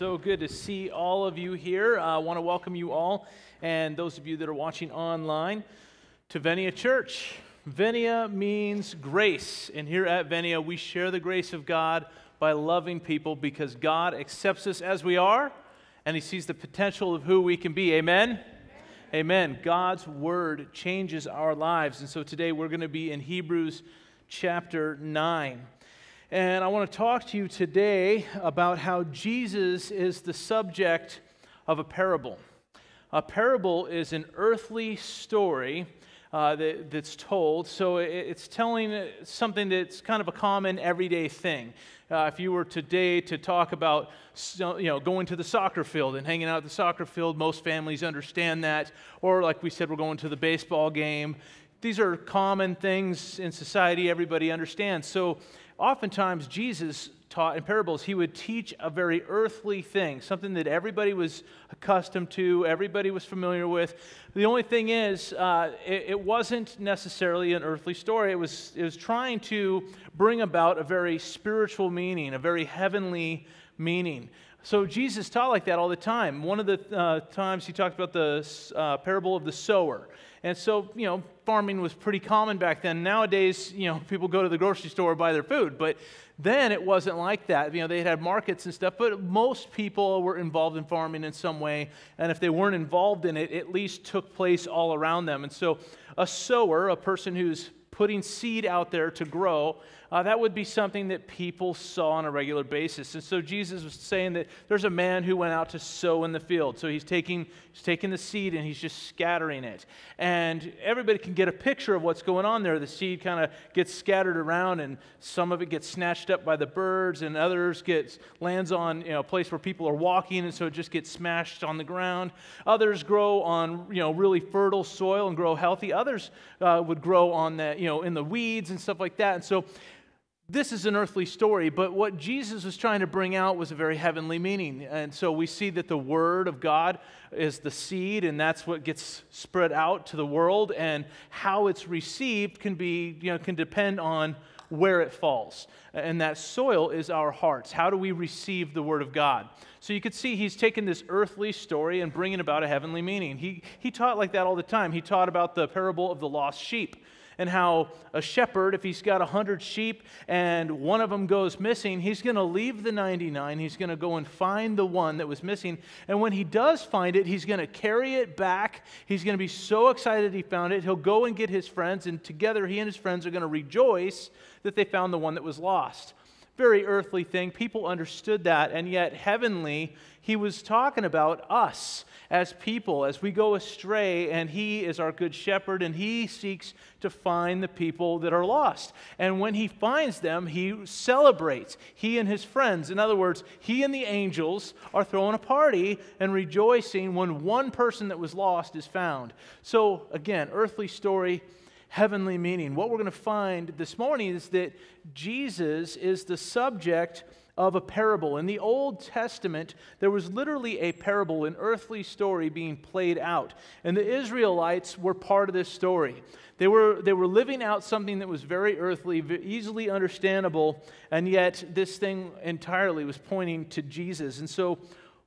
So good to see all of you here. I want to welcome you all and those of you that are watching online to Venia Church. Venia means grace, and here at Venia, we share the grace of God by loving people because God accepts us as we are and He sees the potential of who we can be. Amen? Amen. God's word changes our lives. And so today we're going to be in Hebrews chapter 9. And I want to talk to you today about how Jesus is the subject of a parable. A parable is an earthly story uh, that, that's told. So it's telling something that's kind of a common everyday thing. Uh, if you were today to talk about you know, going to the soccer field and hanging out at the soccer field, most families understand that. Or, like we said, we're going to the baseball game. These are common things in society, everybody understands. So oftentimes Jesus taught in parables, he would teach a very earthly thing, something that everybody was accustomed to, everybody was familiar with. The only thing is, uh, it, it, wasn't necessarily an earthly story. It was, it was trying to bring about a very spiritual meaning, a very heavenly meaning. So Jesus taught like that all the time. One of the uh, times he talked about the uh, parable of the sower. And so, you know, farming was pretty common back then. Nowadays, you know, people go to the grocery store buy their food, but then it wasn't like that. You know, they had markets and stuff, but most people were involved in farming in some way, and if they weren't involved in it, at least took place all around them. And so, a sower, a person who's putting seed out there to grow, uh, that would be something that people saw on a regular basis. And so Jesus was saying that there's a man who went out to sow in the field. So he's taking, he's taking the seed and he's just scattering it. And everybody can get a picture of what's going on there. The seed kind of gets scattered around, and some of it gets snatched up by the birds, and others gets lands on you know, a place where people are walking, and so it just gets smashed on the ground. Others grow on you know, really fertile soil and grow healthy. Others uh, would grow on that, you know, in the weeds and stuff like that. And so this is an earthly story, but what Jesus was trying to bring out was a very heavenly meaning. And so we see that the Word of God is the seed, and that's what gets spread out to the world, and how it's received can be, you know, can depend on where it falls. And that soil is our hearts. How do we receive the Word of God? So you could see he's taking this earthly story and bringing about a heavenly meaning. He, he taught like that all the time. He taught about the parable of the lost sheep and how a shepherd, if he's got 100 sheep and one of them goes missing, he's going to leave the 99. He's going to go and find the one that was missing. And when he does find it, he's going to carry it back. He's going to be so excited he found it. He'll go and get his friends, and together he and his friends are going to rejoice that they found the one that was lost very earthly thing. People understood that, and yet, heavenly, he was talking about us as people as we go astray, and he is our good shepherd, and he seeks to find the people that are lost. And when he finds them, he celebrates. He and his friends, in other words, he and the angels are throwing a party and rejoicing when one person that was lost is found. So, again, earthly story heavenly meaning. What we're going to find this morning is that Jesus is the subject of a parable. In the Old Testament, there was literally a parable, an earthly story being played out. And the Israelites were part of this story. They were, they were living out something that was very earthly, easily understandable, and yet this thing entirely was pointing to Jesus. And so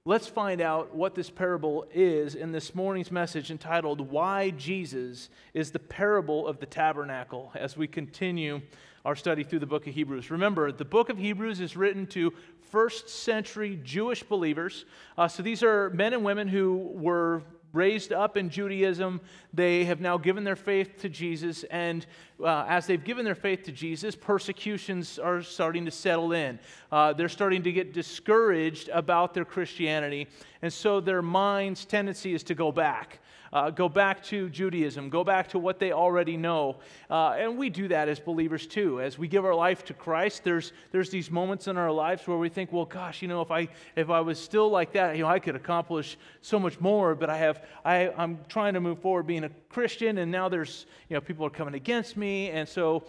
Let's find out what this parable is in this morning's message entitled Why Jesus is the Parable of the Tabernacle as we continue our study through the book of Hebrews. Remember, the book of Hebrews is written to first century Jewish believers. Uh, so these are men and women who were raised up in Judaism. They have now given their faith to Jesus. And uh, as they've given their faith to Jesus, persecutions are starting to settle in. Uh, they're starting to get discouraged about their Christianity. And so their mind's tendency is to go back uh, go back to Judaism, go back to what they already know. Uh, and we do that as believers too. As we give our life to Christ, there's, there's these moments in our lives where we think, well, gosh, you know, if I, if I was still like that, you know, I could accomplish so much more, but I have, I, I'm trying to move forward being a Christian, and now there's, you know, people are coming against me. And so,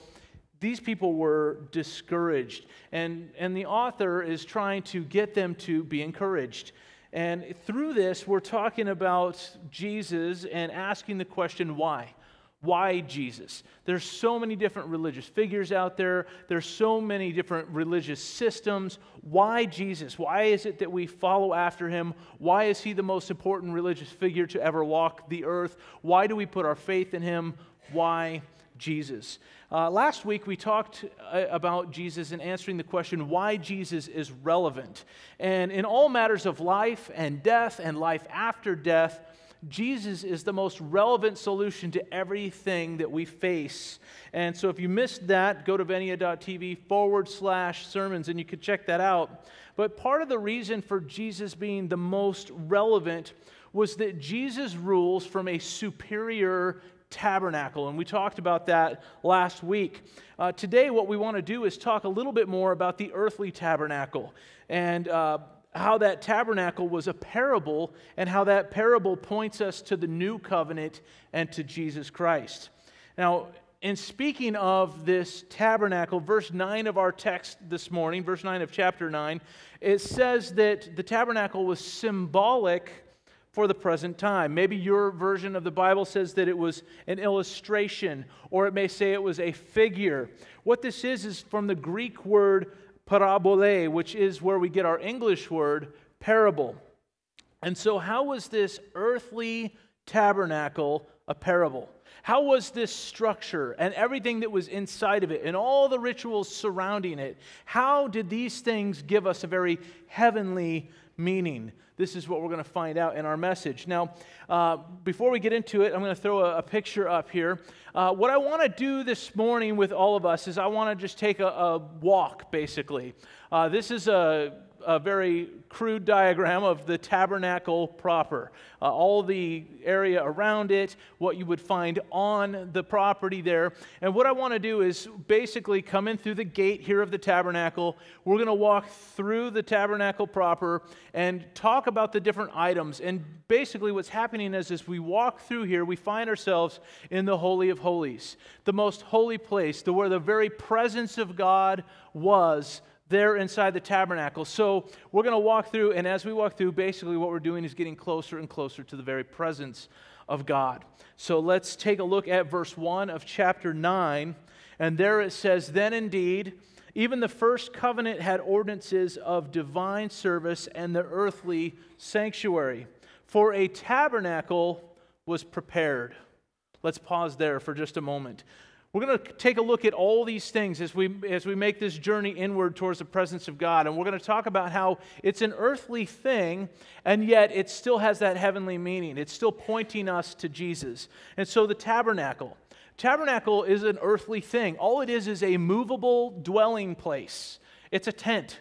these people were discouraged. And, and the author is trying to get them to be encouraged. And through this, we're talking about Jesus and asking the question, why? Why Jesus? There's so many different religious figures out there. There's so many different religious systems. Why Jesus? Why is it that we follow after him? Why is he the most important religious figure to ever walk the earth? Why do we put our faith in him? Why Jesus? Uh, last week we talked uh, about Jesus and answering the question why Jesus is relevant. And in all matters of life and death and life after death, Jesus is the most relevant solution to everything that we face. And so if you missed that, go to venia.tv forward slash sermons and you can check that out. But part of the reason for Jesus being the most relevant was that Jesus rules from a superior tabernacle. And we talked about that last week. Uh, today, what we want to do is talk a little bit more about the earthly tabernacle. And uh, how that tabernacle was a parable and how that parable points us to the new covenant and to Jesus Christ. Now, in speaking of this tabernacle, verse 9 of our text this morning, verse 9 of chapter 9, it says that the tabernacle was symbolic for the present time. Maybe your version of the Bible says that it was an illustration, or it may say it was a figure. What this is, is from the Greek word parabole, which is where we get our English word parable. And so, how was this earthly tabernacle a parable? How was this structure and everything that was inside of it and all the rituals surrounding it? How did these things give us a very heavenly meaning? This is what we're going to find out in our message. Now, uh, before we get into it, I'm going to throw a, a picture up here. Uh, what I want to do this morning with all of us is I want to just take a, a walk, basically. Uh, this is a a very crude diagram of the tabernacle proper. Uh, all the area around it, what you would find on the property there. And what I want to do is basically come in through the gate here of the tabernacle. We're going to walk through the tabernacle proper and talk about the different items. And basically, what's happening is as we walk through here, we find ourselves in the Holy of Holies, the most holy place, the, where the very presence of God was there inside the tabernacle. So we're going to walk through, and as we walk through, basically what we're doing is getting closer and closer to the very presence of God. So let's take a look at verse 1 of chapter 9. And there it says, Then indeed, even the first covenant had ordinances of divine service and the earthly sanctuary, for a tabernacle was prepared. Let's pause there for just a moment. We're going to take a look at all these things as we, as we make this journey inward towards the presence of God. And we're going to talk about how it's an earthly thing, and yet it still has that heavenly meaning. It's still pointing us to Jesus. And so the tabernacle. Tabernacle is an earthly thing. All it is is a movable dwelling place, it's a tent.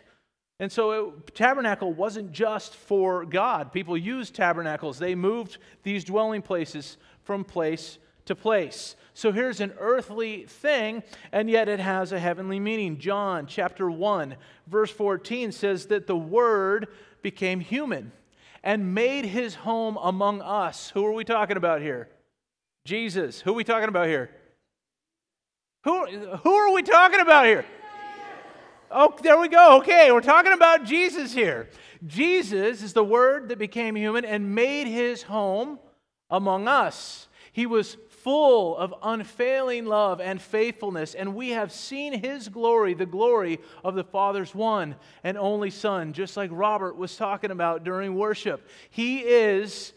And so, it, tabernacle wasn't just for God. People used tabernacles, they moved these dwelling places from place to place. So here's an earthly thing, and yet it has a heavenly meaning. John chapter 1, verse 14 says that the Word became human and made his home among us. Who are we talking about here? Jesus. Who are we talking about here? Who, who are we talking about here? Oh, there we go. Okay, we're talking about Jesus here. Jesus is the Word that became human and made his home among us. He was full of unfailing love and faithfulness, and we have seen his glory, the glory of the Father's one and only Son, just like Robert was talking about during worship. He is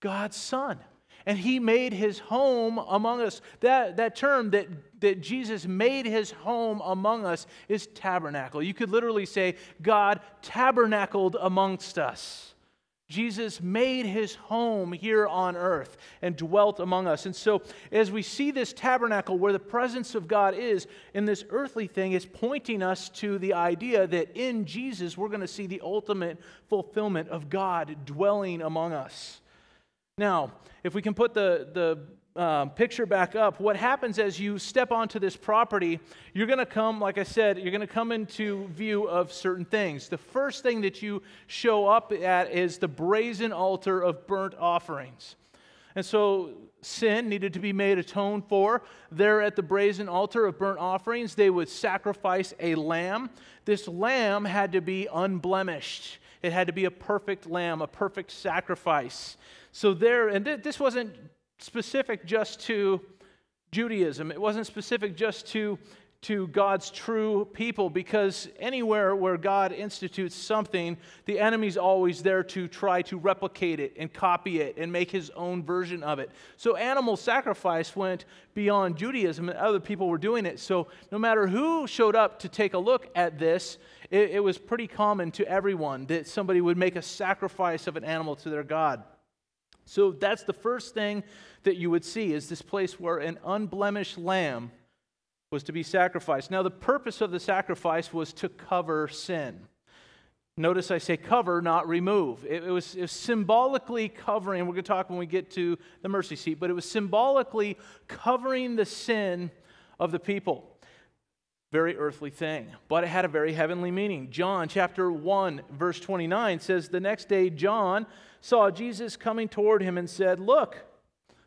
God's Son. And he made his home among us. That, that term that, that Jesus made his home among us is tabernacle. You could literally say, God tabernacled amongst us. Jesus made his home here on earth and dwelt among us. And so, as we see this tabernacle where the presence of God is in this earthly thing, is pointing us to the idea that in Jesus we're going to see the ultimate fulfillment of God dwelling among us. Now, if we can put the, the um, picture back up, what happens as you step onto this property, you're going to come, like I said, you're going to come into view of certain things. The first thing that you show up at is the brazen altar of burnt offerings. And so sin needed to be made atoned for. There at the brazen altar of burnt offerings, they would sacrifice a lamb. This lamb had to be unblemished, it had to be a perfect lamb, a perfect sacrifice. So there, and th- this wasn't specific just to Judaism. It wasn't specific just to to God's true people because anywhere where God institutes something, the enemy's always there to try to replicate it and copy it and make his own version of it. So animal sacrifice went beyond Judaism and other people were doing it. So no matter who showed up to take a look at this, it, it was pretty common to everyone that somebody would make a sacrifice of an animal to their God. So that's the first thing that you would see is this place where an unblemished lamb was to be sacrificed. Now, the purpose of the sacrifice was to cover sin. Notice I say cover, not remove. It, was, it, was, symbolically covering, we're going to talk when we get to the mercy seat, but it was symbolically covering the sin of the people. Very earthly thing, but it had a very heavenly meaning. John chapter 1, verse 29 says, The next day, John saw Jesus coming toward him and said, Look,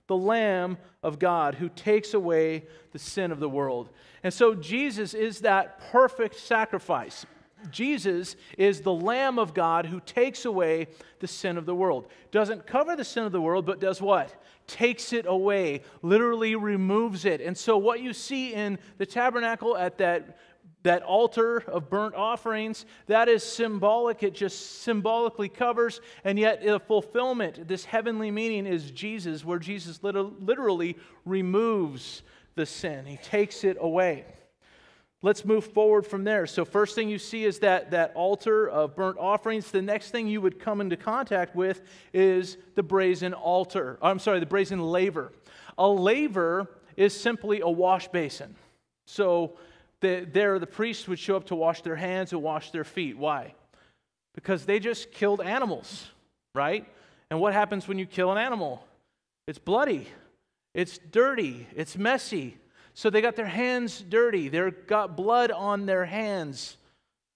the Lamb of God who takes away the sin of the world. And so Jesus is that perfect sacrifice. Jesus is the Lamb of God who takes away the sin of the world. Doesn't cover the sin of the world, but does what? Takes it away, literally removes it. And so, what you see in the tabernacle at that that altar of burnt offerings, that is symbolic. It just symbolically covers, and yet the fulfillment, this heavenly meaning, is Jesus, where Jesus literally removes the sin, He takes it away. Let's move forward from there. So, first thing you see is that, that altar of burnt offerings. The next thing you would come into contact with is the brazen altar. I'm sorry, the brazen laver. A laver is simply a wash basin. So, the, there the priests would show up to wash their hands and wash their feet. Why? Because they just killed animals, right? And what happens when you kill an animal? It's bloody, it's dirty, it's messy. So they got their hands dirty. They got blood on their hands,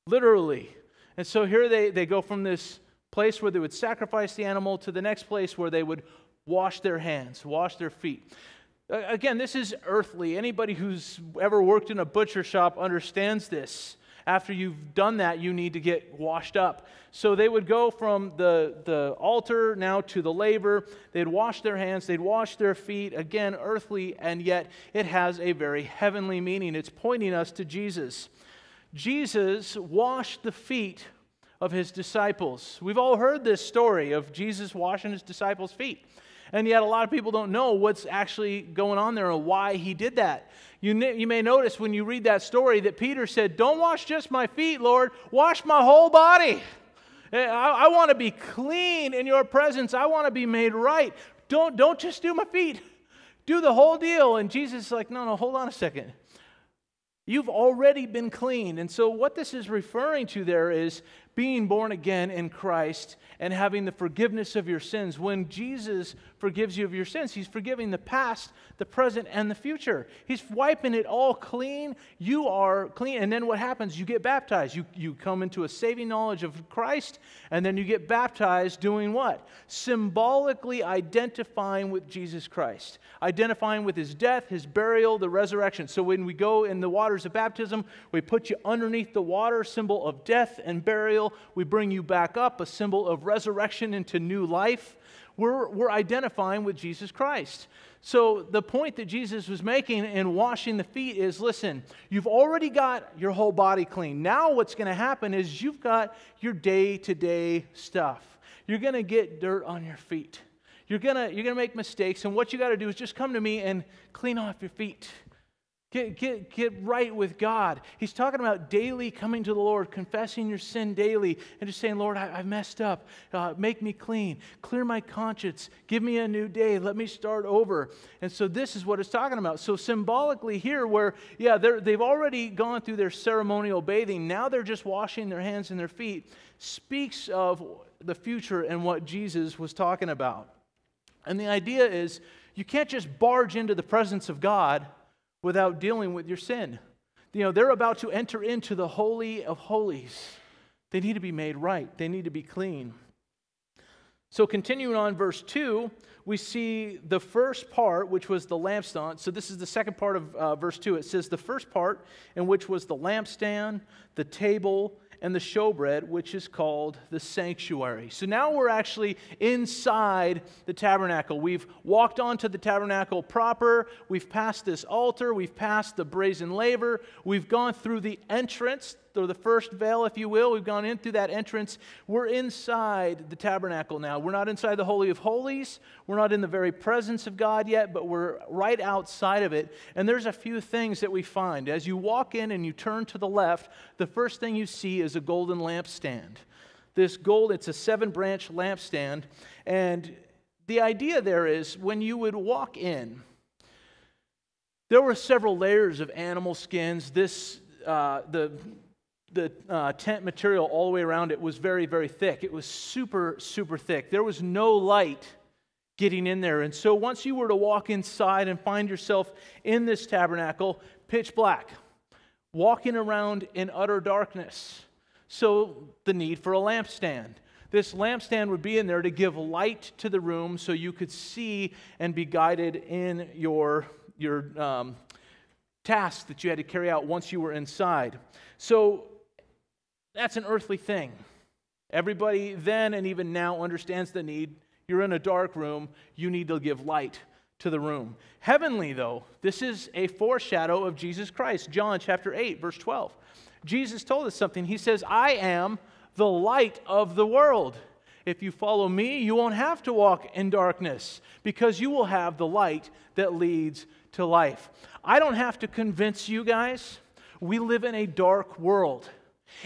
literally. And so here they, they go from this place where they would sacrifice the animal to the next place where they would wash their hands, wash their feet. Uh, again, this is earthly. Anybody who's ever worked in a butcher shop understands this. After you've done that, you need to get washed up. So they would go from the, the altar now to the laver. They'd wash their hands, they'd wash their feet. Again, earthly, and yet it has a very heavenly meaning. It's pointing us to Jesus. Jesus washed the feet of his disciples. We've all heard this story of Jesus washing his disciples' feet. And yet, a lot of people don't know what's actually going on there and why he did that. You, you may notice when you read that story that Peter said, Don't wash just my feet, Lord, wash my whole body. Eh, I, I want to be clean in your presence. I want to be made right. Don't, don't just do my feet, do the whole deal. And Jesus is like, No, no, hold on a second. You've already been clean. And so, what this is referring to there is being born again in Christ and having the forgiveness of your sins. When Jesus forgives you of your sins, He's forgiving the past, the present, and the future. He's wiping it all clean. You are clean. And then what happens? You get baptized. You, you come into a saving knowledge of Christ, and then you get baptized doing what? Symbolically identifying with Jesus Christ, identifying with His death, His burial, the resurrection. So when we go in the waters of baptism, we put you underneath the water, symbol of death and burial we bring you back up, a symbol of resurrection into new life. We're, we're identifying with Jesus Christ. So, the point that Jesus was making in washing the feet is listen, you've already got your whole body clean. Now, what's going to happen is you've got your day to day stuff. You're going to get dirt on your feet. You're going to you're going to make mistakes. And what you got to do is just come to me and clean off your feet. Get, get, get right with God. He's talking about daily coming to the Lord, confessing your sin daily, and just saying, Lord, I, I messed up. Uh, make me clean. Clear my conscience. Give me a new day. Let me start over. And so this is what it's talking about. So symbolically here, where, yeah, they've already gone through their ceremonial bathing, now they're just washing their hands and their feet, speaks of the future and what Jesus was talking about. And the idea is you can't just barge into the presence of God without dealing with your sin. You know, they're about to enter into the Holy of Holies. They need to be made right, they need to be clean. So, continuing on, verse 2, we see the first part, which was the lampstand. So, this is the second part of uh, verse 2. It says, The first part, in which was the lampstand, the table, and the showbread, which is called the sanctuary. So now we're actually inside the tabernacle. We've walked onto the tabernacle proper. We've passed this altar. We've passed the brazen laver. We've gone through the entrance or the first veil, if you will. We've gone in through that entrance. We're inside the tabernacle now. We're not inside the Holy of Holies. We're not in the very presence of God yet, but we're right outside of it. And there's a few things that we find. As you walk in and you turn to the left, the first thing you see is a golden lampstand. This gold, it's a seven branch lampstand. And the idea there is when you would walk in, there were several layers of animal skins. This, uh, the the uh, tent material all the way around it was very, very thick. It was super, super thick. There was no light getting in there. And so once you were to walk inside and find yourself in this tabernacle, pitch black, walking around in utter darkness. So the need for a lampstand. This lampstand would be in there to give light to the room so you could see and be guided in your, your um, task that you had to carry out once you were inside. So that's an earthly thing. Everybody then and even now understands the need. You're in a dark room, you need to give light to the room. Heavenly, though, this is a foreshadow of Jesus Christ. John chapter 8, verse 12. Jesus told us something. He says, I am the light of the world. If you follow me, you won't have to walk in darkness because you will have the light that leads to life. I don't have to convince you guys. We live in a dark world.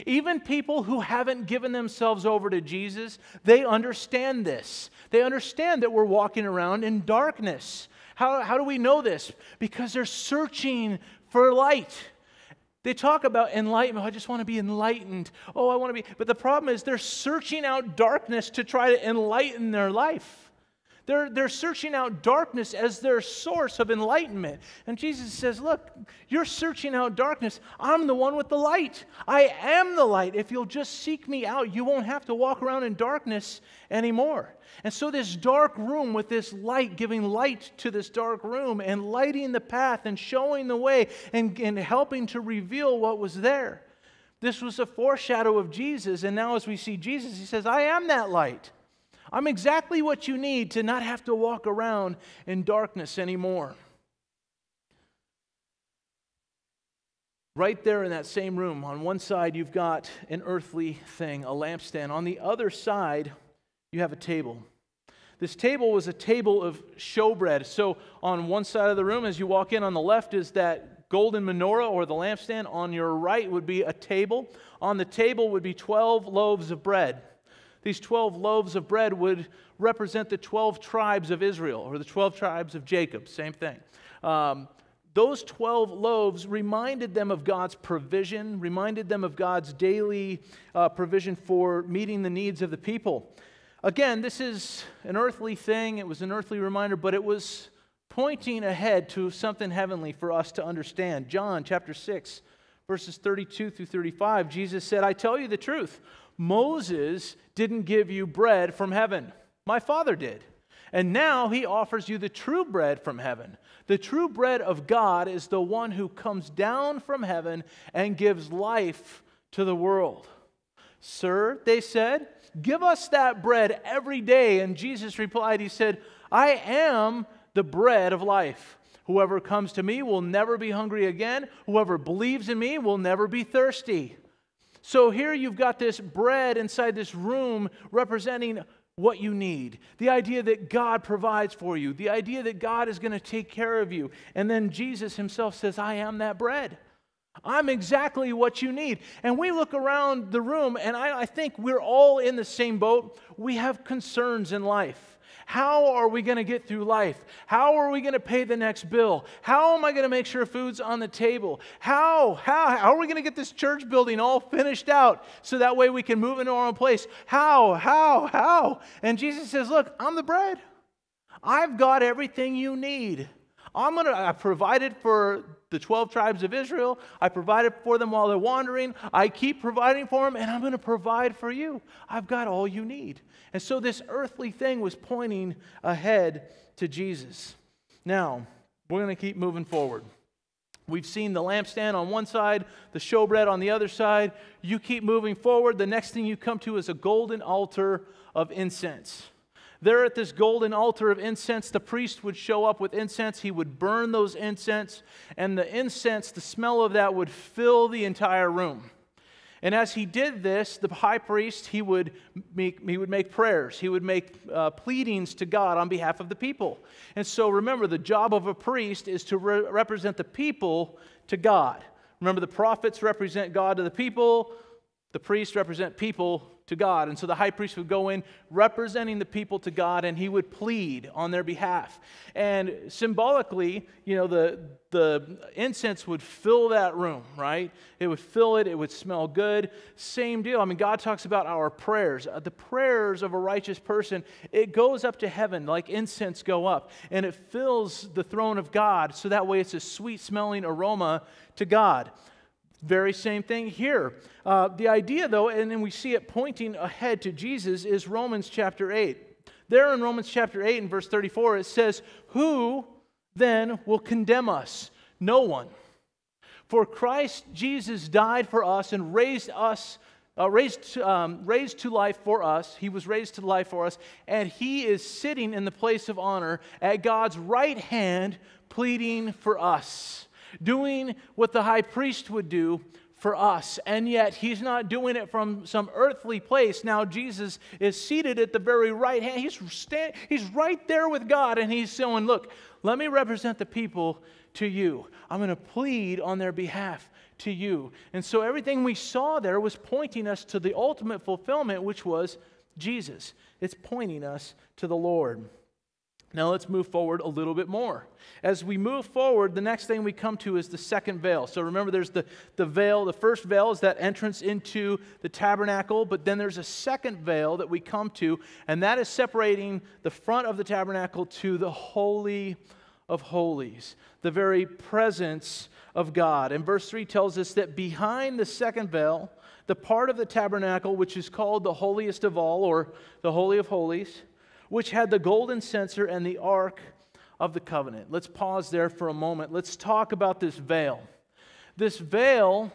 Even people who haven't given themselves over to Jesus, they understand this. They understand that we're walking around in darkness. How, how do we know this? Because they're searching for light. They talk about enlightenment. Oh, I just want to be enlightened. Oh, I want to be. But the problem is they're searching out darkness to try to enlighten their life. They're, they're searching out darkness as their source of enlightenment. And Jesus says, Look, you're searching out darkness. I'm the one with the light. I am the light. If you'll just seek me out, you won't have to walk around in darkness anymore. And so, this dark room with this light, giving light to this dark room and lighting the path and showing the way and, and helping to reveal what was there. This was a foreshadow of Jesus. And now, as we see Jesus, he says, I am that light. I'm exactly what you need to not have to walk around in darkness anymore. Right there in that same room, on one side, you've got an earthly thing, a lampstand. On the other side, you have a table. This table was a table of showbread. So, on one side of the room, as you walk in, on the left is that golden menorah or the lampstand. On your right would be a table. On the table would be 12 loaves of bread. These 12 loaves of bread would represent the 12 tribes of Israel or the 12 tribes of Jacob, same thing. Um, those 12 loaves reminded them of God's provision, reminded them of God's daily uh, provision for meeting the needs of the people. Again, this is an earthly thing, it was an earthly reminder, but it was pointing ahead to something heavenly for us to understand. John chapter 6, verses 32 through 35, Jesus said, I tell you the truth. Moses didn't give you bread from heaven, my Father did. And now he offers you the true bread from heaven. The true bread of God is the one who comes down from heaven and gives life to the world. Sir, they said, give us that bread every day. And Jesus replied, He said, I am the bread of life. Whoever comes to me will never be hungry again. Whoever believes in me will never be thirsty. So here you've got this bread inside this room representing what you need. The idea that God provides for you, the idea that God is going to take care of you. And then Jesus himself says, I am that bread. I'm exactly what you need. And we look around the room, and I, I think we're all in the same boat. We have concerns in life. How are we going to get through life? How are we going to pay the next bill? How am I going to make sure food's on the table? How, how, how are we going to get this church building all finished out so that way we can move into our own place? How, how, how? And Jesus says, Look, I'm the bread. I've got everything you need. I'm to I provided for the 12 tribes of Israel. I provided for them while they're wandering. I keep providing for them, and I'm going to provide for you. I've got all you need. And so this earthly thing was pointing ahead to Jesus. Now, we're going to keep moving forward. We've seen the lampstand on one side, the showbread on the other side. You keep moving forward. The next thing you come to is a golden altar of incense. There at this golden altar of incense, the priest would show up with incense. He would burn those incense, and the incense, the smell of that would fill the entire room. And as he did this, the high priest, he would make, he would make prayers. He would make uh, pleadings to God on behalf of the people. And so remember, the job of a priest is to re- represent the people to God. Remember, the prophets represent God to the people, the priests represent people to God. And so the high priest would go in representing the people to God and he would plead on their behalf. And symbolically, you know, the, the incense would fill that room, right? It would fill it, it would smell good. Same deal. I mean, God talks about our prayers. Uh, the prayers of a righteous person, it goes up to heaven like incense go up, and it fills the throne of God so that way it's a sweet smelling aroma to God. Very same thing here. Uh, the idea, though, and then we see it pointing ahead to Jesus, is Romans chapter 8. There in Romans chapter 8 and verse 34, it says, Who then will condemn us? No one. For Christ Jesus died for us and raised us, uh, raised, um, raised to life for us. He was raised to life for us, and he is sitting in the place of honor at God's right hand, pleading for us doing what the high priest would do for us. And yet, he's not doing it from some earthly place. Now, Jesus is seated at the very right hand. He's, stand, he's right there with God, and he's saying, Look, let me represent the people to you. I'm going to plead on their behalf to you. And so, everything we saw there was pointing us to the ultimate fulfillment, which was Jesus. It's pointing us to the Lord. Now let's move forward a little bit more. As we move forward, the next thing we come to is the second veil. So remember, there's the, the veil. The first veil is that entrance into the tabernacle, but then there's a second veil that we come to, and that is separating the front of the tabernacle to the Holy of Holies, the very presence of God. And verse 3 tells us that behind the second veil, the part of the tabernacle which is called the holiest of all, or the Holy of Holies, which had the golden censer and the ark of the covenant. Let's pause there for a moment. Let's talk about this veil. This veil,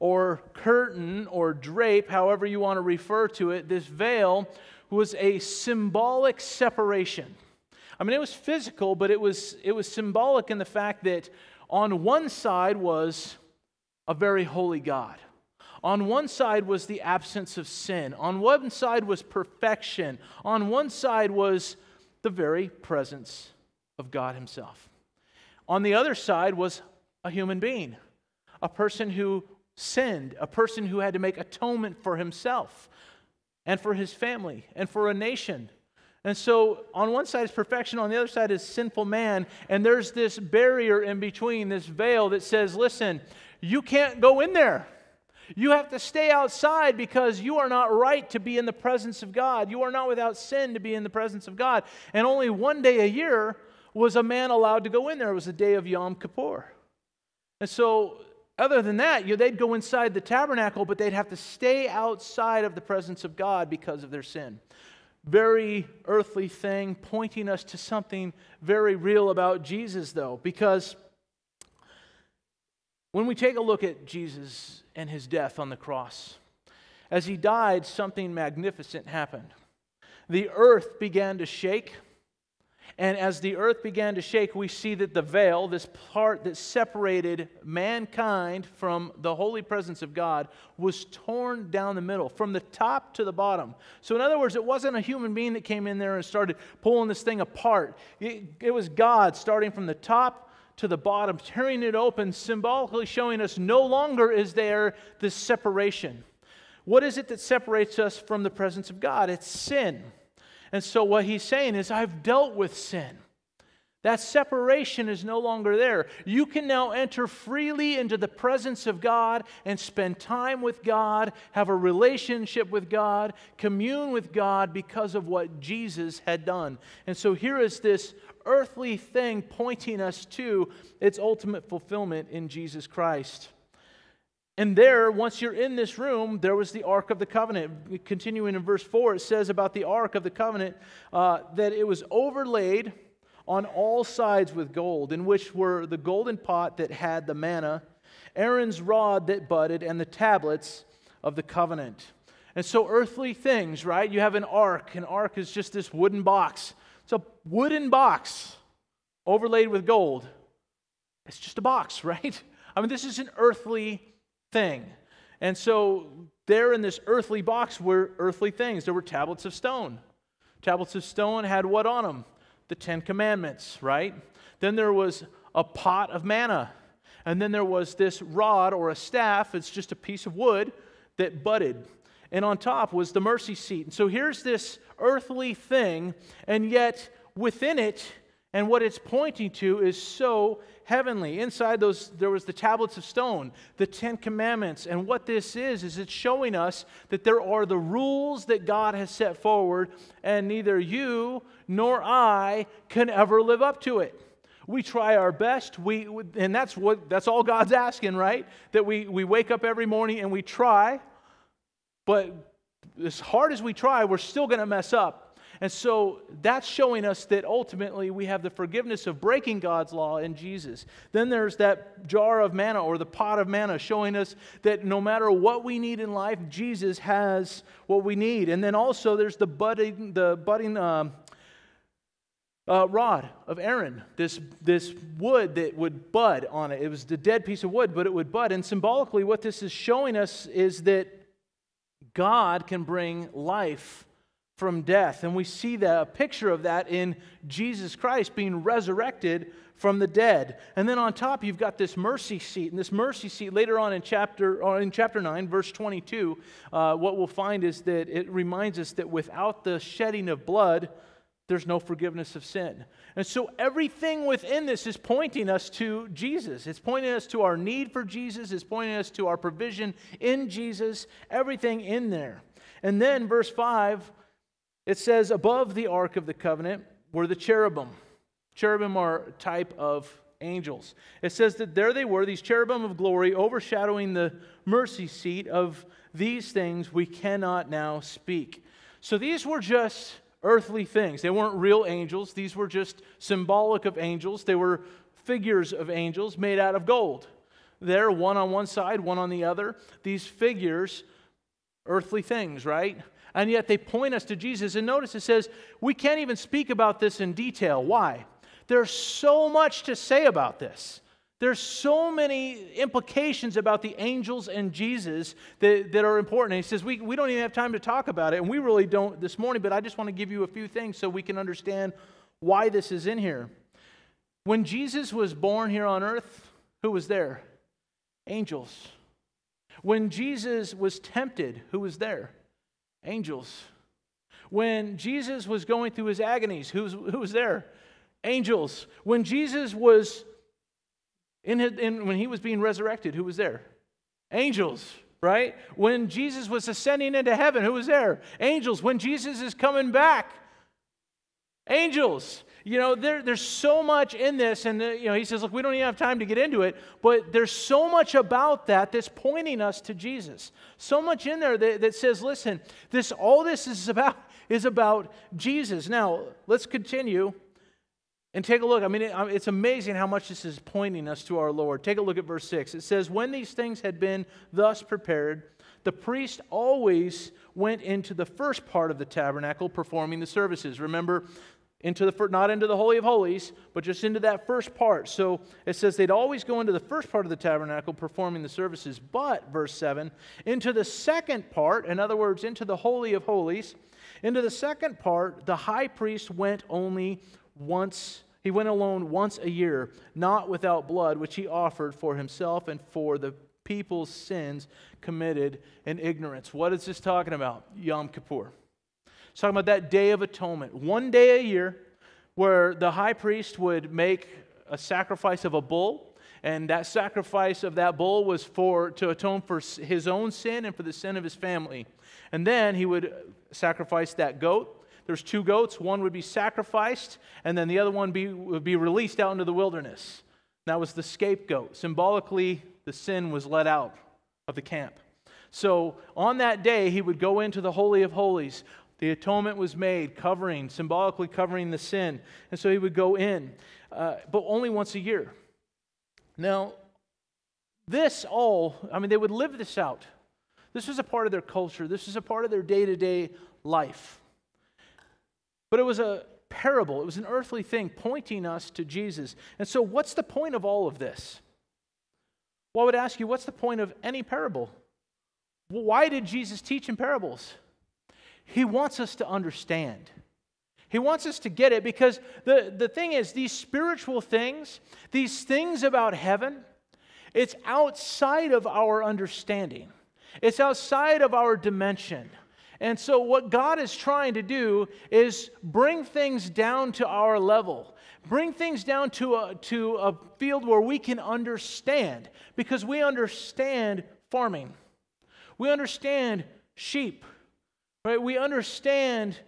or curtain, or drape, however you want to refer to it, this veil was a symbolic separation. I mean, it was physical, but it was, it was symbolic in the fact that on one side was a very holy God. On one side was the absence of sin. On one side was perfection. On one side was the very presence of God Himself. On the other side was a human being, a person who sinned, a person who had to make atonement for himself and for his family and for a nation. And so, on one side is perfection, on the other side is sinful man. And there's this barrier in between, this veil that says, listen, you can't go in there. You have to stay outside because you are not right to be in the presence of God. You are not without sin to be in the presence of God. And only one day a year was a man allowed to go in there. It was the day of Yom Kippur. And so, other than that, you, they'd go inside the tabernacle, but they'd have to stay outside of the presence of God because of their sin. Very earthly thing, pointing us to something very real about Jesus, though, because when we take a look at Jesus and his death on the cross, as he died, something magnificent happened. The earth began to shake. And as the earth began to shake, we see that the veil, this part that separated mankind from the holy presence of God, was torn down the middle, from the top to the bottom. So, in other words, it wasn't a human being that came in there and started pulling this thing apart. It, it was God starting from the top to the bottom, tearing it open, symbolically showing us no longer is there this separation. What is it that separates us from the presence of God? It's sin. And so what he's saying is, I've dealt with sin. That separation is no longer there. You can now enter freely into the presence of God and spend time with God, have a relationship with God, commune with God because of what Jesus had done. And so here is this earthly thing pointing us to its ultimate fulfillment in Jesus Christ. And there, once you're in this room, there was the Ark of the Covenant. Continuing in verse 4, it says about the Ark of the Covenant uh, that it was overlaid on all sides with gold, in which were the golden pot that had the manna, Aaron's rod that budded, and the tablets of the covenant. And so, earthly things, right? You have an ark. An ark is just this wooden box. It's a wooden box overlaid with gold. It's just a box, right? I mean, this is an earthly thing. And so, there in this earthly box were earthly things. There were tablets of stone. Tablets of stone had what on them? The Ten Commandments, right? Then there was a pot of manna. And then there was this rod or a staff. It's just a piece of wood that budded. And on top was the mercy seat. And so here's this earthly thing, and yet within it, and what it's pointing to is so heavenly. Inside those, there was the tablets of stone, the Ten Commandments. And what this is, is it's showing us that there are the rules that God has set forward, and neither you nor I can ever live up to it. We try our best, we, and that's, what, that's all God's asking, right? That we, we wake up every morning and we try, but as hard as we try, we're still going to mess up. And so that's showing us that ultimately we have the forgiveness of breaking God's law in Jesus. Then there's that jar of manna or the pot of manna showing us that no matter what we need in life, Jesus has what we need. And then also there's the budding, the budding um, uh, rod of Aaron, this, this wood that would bud on it. It was the dead piece of wood, but it would bud. And symbolically, what this is showing us is that God can bring life from death. And we see the, a picture of that in Jesus Christ being resurrected from the dead. And then on top, you've got this mercy seat. And this mercy seat, later on in chapter, or in chapter 9, verse 22, uh, what we'll find is that it reminds us that without the shedding of blood, there's no forgiveness of sin. And so everything within this is pointing us to Jesus. It's pointing us to our need for Jesus, it's pointing us to our provision in Jesus, everything in there. And then verse 5 it says, above the Ark of the Covenant were the cherubim. Cherubim are a type of angels. It says that there they were, these cherubim of glory, overshadowing the mercy seat of these things we cannot now speak. So these were just earthly things. They weren't real angels, these were just symbolic of angels. They were figures of angels made out of gold. There, one on one side, one on the other. These figures, earthly things, right? And yet they point us to Jesus. And notice it says, we can't even speak about this in detail. Why? There's so much to say about this. There's so many implications about the angels and Jesus that, that are important. And he says, we, we don't even have time to talk about it, and we really don't this morning, but I just want to give you a few things so we can understand why this is in here. When Jesus was born here on earth, who was there? Angels. When Jesus was tempted, who was there? Angels. When Jesus was going through his agonies, who was, who was there? Angels. When Jesus was in, his, in when he was being resurrected, who was there? Angels, right? When Jesus was ascending into heaven, who was there? Angels. When Jesus is coming back, angels. You know, there, there's so much in this, and uh, you know, he says, look, we don't even have time to get into it, but there's so much about that that's pointing us to Jesus. So much in there that, that says, listen, this all this is about is about Jesus. Now, let's continue and take a look. I mean, it, it's amazing how much this is pointing us to our Lord. Take a look at verse 6. It says, When these things had been thus prepared, the priest always went into the first part of the tabernacle performing the services. Remember, into the not into the holy of holies but just into that first part. So it says they'd always go into the first part of the tabernacle performing the services but verse 7 into the second part in other words into the holy of holies into the second part the high priest went only once he went alone once a year not without blood which he offered for himself and for the people's sins committed in ignorance. What is this talking about? Yom kippur it's talking about that day of atonement. One day a year where the high priest would make a sacrifice of a bull, and that sacrifice of that bull was for to atone for his own sin and for the sin of his family. And then he would sacrifice that goat. There's two goats. One would be sacrificed, and then the other one be, would be released out into the wilderness. That was the scapegoat. Symbolically, the sin was let out of the camp. So on that day, he would go into the Holy of Holies The atonement was made, covering, symbolically covering the sin. And so he would go in, uh, but only once a year. Now, this all, I mean, they would live this out. This was a part of their culture, this was a part of their day to day life. But it was a parable, it was an earthly thing pointing us to Jesus. And so, what's the point of all of this? Well, I would ask you, what's the point of any parable? Well, why did Jesus teach in parables? He wants us to understand. He wants us to get it because the, the thing is, these spiritual things, these things about heaven, it's outside of our understanding, it's outside of our dimension. And so, what God is trying to do is bring things down to our level, bring things down to a, to a field where we can understand, because we understand farming, we understand sheep, right? We understand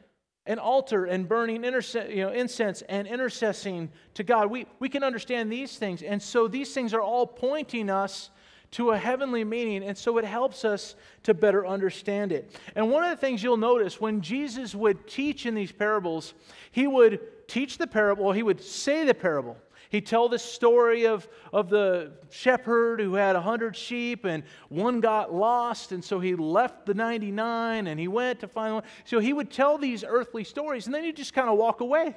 an altar and burning interse- you know, incense and intercessing to God. We, we can understand these things. And so these things are all pointing us to a heavenly meaning. And so it helps us to better understand it. And one of the things you'll notice when Jesus would teach in these parables, he would teach the parable, he would say the parable. He'd tell the story of, of the shepherd who had a hundred sheep and one got lost, and so he left the 99 and he went to find one. So he would tell these earthly stories, and then he'd just kind of walk away.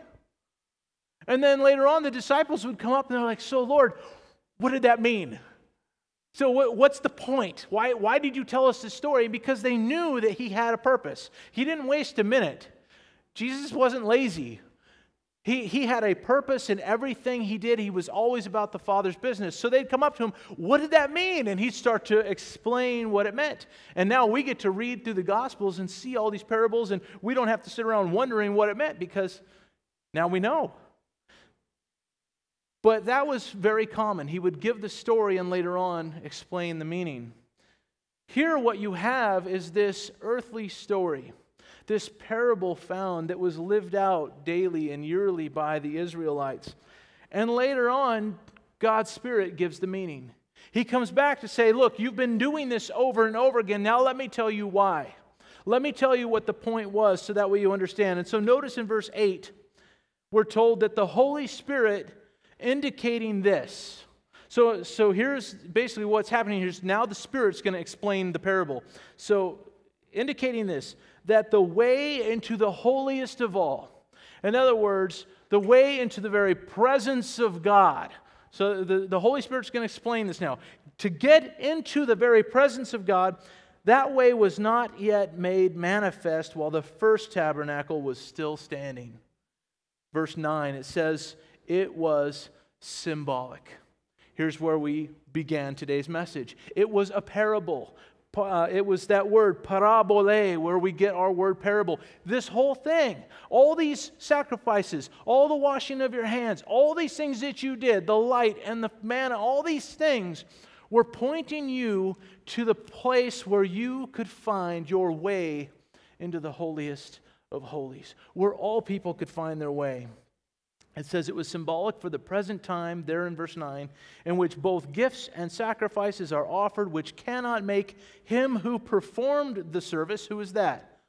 And then later on, the disciples would come up and they're like, So, Lord, what did that mean? So, what's the point? Why, why did you tell us this story? Because they knew that he had a purpose. He didn't waste a minute. Jesus wasn't lazy. He, he had a purpose in everything he did. He was always about the Father's business. So they'd come up to him, What did that mean? And he'd start to explain what it meant. And now we get to read through the Gospels and see all these parables, and we don't have to sit around wondering what it meant because now we know. But that was very common. He would give the story and later on explain the meaning. Here, what you have is this earthly story this parable found that was lived out daily and yearly by the Israelites. And later on, God's Spirit gives the meaning. He comes back to say, Look, you've been doing this over and over again. Now let me tell you why. Let me tell you what the point was so that way you understand. And so notice in verse 8, we're told that the Holy Spirit indicating this. So, so here's basically what's happening here is now the Spirit's going to explain the parable. So indicating this that the way into the holiest of all, in other words, the way into the very presence of God. So the, the Holy Spirit's going to explain this now. To get into the very presence of God, that way was not yet made manifest while the first tabernacle was still standing. Verse 9, it says, it was symbolic. Here's where we began today's message. It was a parable uh, it was that word parabole where we get our word parable. This whole thing, all these sacrifices, all the washing of your hands, all these things that you did, the light and the manna, all these things were pointing you to the place where you could find your way into the holiest of holies, where all people could find their way. It says it was symbolic for the present time, there in verse 9, in which both gifts and sacrifices are offered, which cannot make him who performed the service, who is that?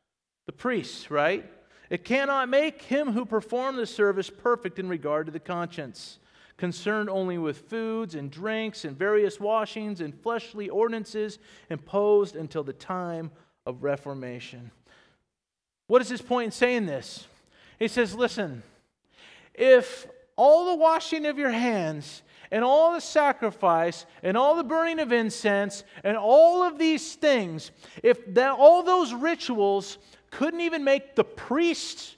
The priest, right? It cannot make him who performed the service perfect in regard to the conscience, concerned only with foods and drinks and various washings and fleshly ordinances imposed until the time of Reformation. What is his point in saying this? He says, listen, if all the washing of your hands and all the sacrifice and all the burning of incense and all of these things, if that, all those rituals couldn't even make the priest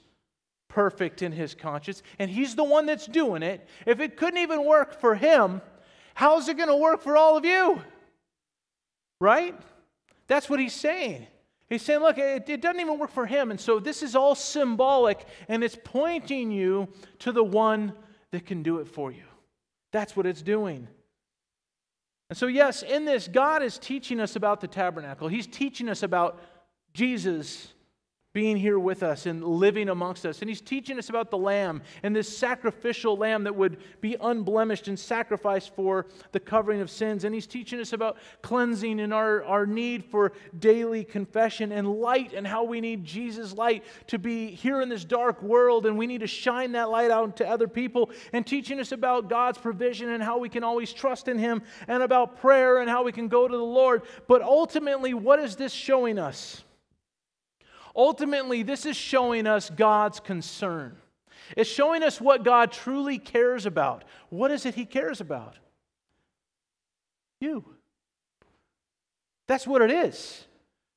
perfect in his conscience, and he's the one that's doing it, if it couldn't even work for him, how's it going to work for all of you? Right? That's what he's saying. He's saying, look, it, it, doesn't even work for him. And so this is all symbolic, and it's pointing you to the one that can do it for you. That's what it's doing. And so, yes, in this, God is teaching us about the tabernacle. He's teaching us about Jesus being here with us and living amongst us. And he's teaching us about the lamb and this sacrificial lamb that would be unblemished and sacrificed for the covering of sins. And he's teaching us about cleansing and our, our need for daily confession and light and how we need Jesus' light to be here in this dark world and we need to shine that light out to other people and teaching us about God's provision and how we can always trust in him and about prayer and how we can go to the Lord. But ultimately, what is this showing us? Ultimately, this is showing us God's concern. It's showing us what God truly cares about. What is it He cares about? You. That's what it is.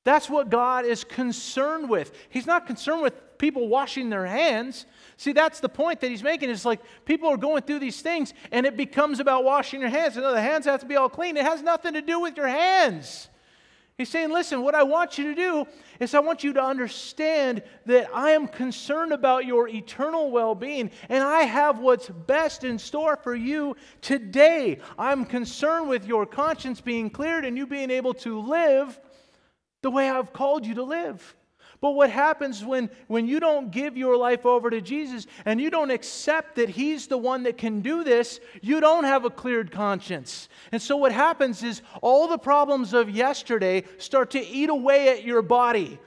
That's what God is concerned with. He's not concerned with people washing their hands. See, that's the point that he's making. It's like people are going through these things and it becomes about washing your hands. And the hands have to be all clean. It has nothing to do with your hands. He's saying, listen, what I want you to do is I want you to understand that I am concerned about your eternal well being and I have what's best in store for you today. I'm concerned with your conscience being cleared and you being able to live the way I've called you to live. But what happens when, when you don't give your life over to Jesus and you don't accept that He's the one that can do this, you don't have a cleared conscience. And so what happens is all the problems of yesterday start to eat away at your body.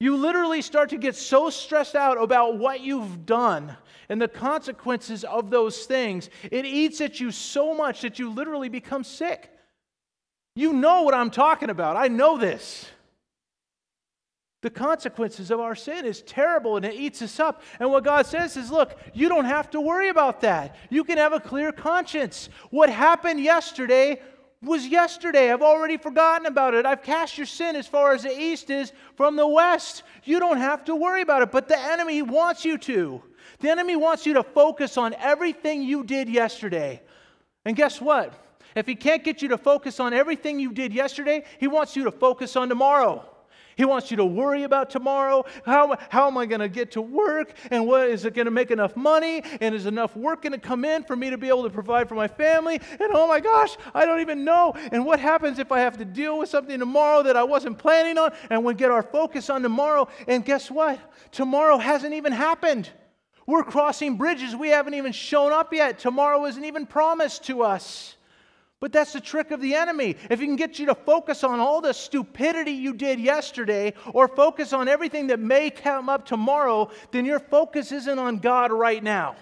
You literally start to get so stressed out about what you've done and the consequences of those things. It eats at you so much that you literally become sick. You know what I'm talking about. I know this the consequences of our sin is terrible and it eats us up. And what God says is, look, you don't have to worry about that. You can have a clear conscience. What happened yesterday was yesterday. I've already forgotten about it. I've cast your sin as far as the east is from the west. You don't have to worry about it, but the enemy wants you to. The enemy wants you to focus on everything you did yesterday. And guess what? If he can't get you to focus on everything you did yesterday, he wants you to focus on tomorrow. He wants you to worry about tomorrow. How, how am I going to get to work? And what is it going to make enough money? And is enough work going to come in for me to be able to provide for my family? And oh my gosh, I don't even know. And what happens if I have to deal with something tomorrow that I wasn't planning on? And we get our focus on tomorrow. And guess what? Tomorrow hasn't even happened. We're crossing bridges we haven't even shown up yet. Tomorrow isn't even promised to us. But that's the trick of the enemy. If he can get you to focus on all the stupidity you did yesterday or focus on everything that may come up tomorrow, then your focus isn't on God right now.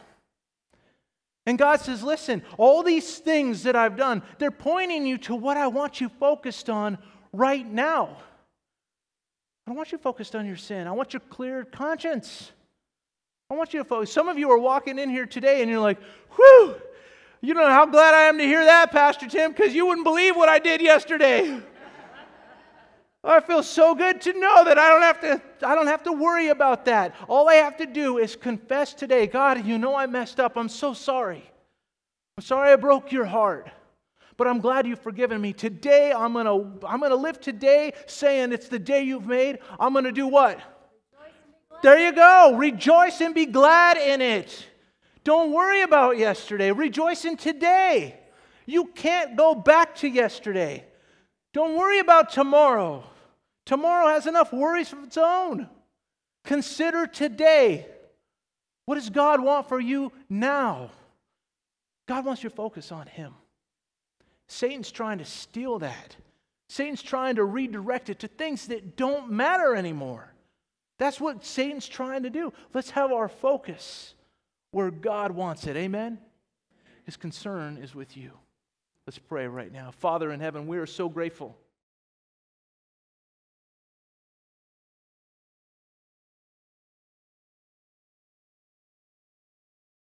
And God says, listen, all these things that I've done, they're pointing you to what I want you focused on right now. I don't want you focused on your sin. I want your clear conscience. I want you to focus. Some of you are walking in here today and you're like, whew, you don't know how glad I am to hear that, Pastor Tim, because you wouldn't believe what I did yesterday. I feel so good to know that I don't have to I don't have to worry about that. All I have to do is confess today, God, you know I messed up. I'm so sorry. I'm sorry I broke your heart. But I'm glad you've forgiven me. Today I'm going to I'm going to live today saying it's the day you've made. I'm going to do what? There you go. Rejoice and be glad in it. Don't worry about yesterday. Rejoice in today. You can't go back to yesterday. Don't worry about tomorrow. Tomorrow has enough worries of its own. Consider today. What does God want for you now? God wants your focus on Him. Satan's trying to steal that. Satan's trying to redirect it to things that don't matter anymore. That's what Satan's trying to do. Let's have our focus where God wants it. Amen? His concern is with you. Let's pray right now. Father in heaven, we are so grateful